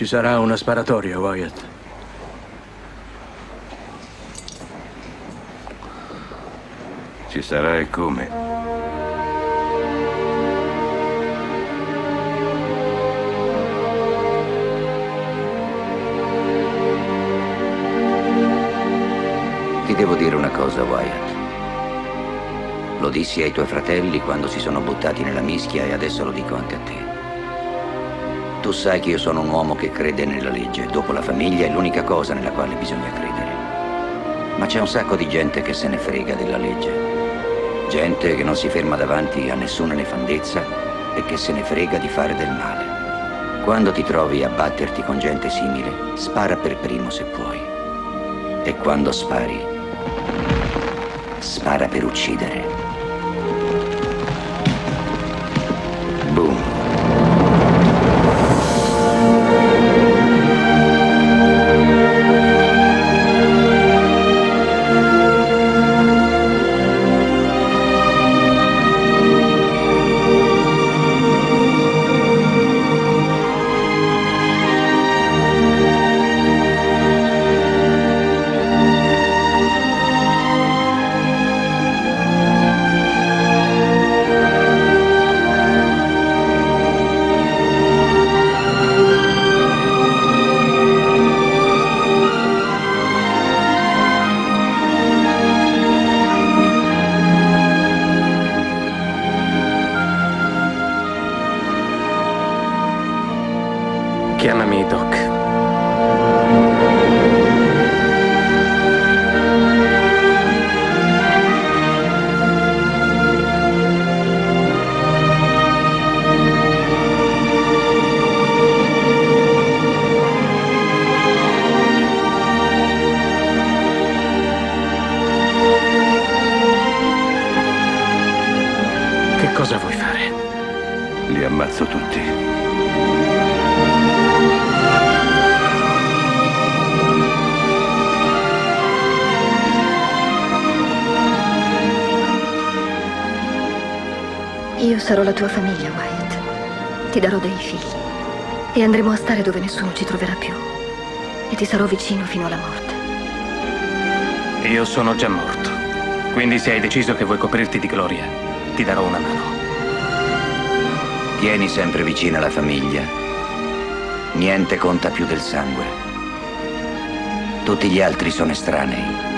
Ci sarà una sparatoria, Wyatt. Ci sarà e come. Ti devo dire una cosa, Wyatt. Lo dissi ai tuoi fratelli quando si sono buttati nella mischia e adesso lo dico anche a te. Tu sai che io sono un uomo che crede nella legge. Dopo la famiglia è l'unica cosa nella quale bisogna credere. Ma c'è un sacco di gente che se ne frega della legge. Gente che non si ferma davanti a nessuna nefandezza e che se ne frega di fare del male. Quando ti trovi a batterti con gente simile, spara per primo se puoi. E quando spari, spara per uccidere. Chiamami Doc. Che cosa vuoi fare? Li ammazzo tutti. Io sarò la tua famiglia, Wyatt. Ti darò dei figli. E andremo a stare dove nessuno ci troverà più. E ti sarò vicino fino alla morte. Io sono già morto. Quindi se hai deciso che vuoi coprirti di gloria, ti darò una mano. Tieni sempre vicina la famiglia. Niente conta più del sangue. Tutti gli altri sono estranei.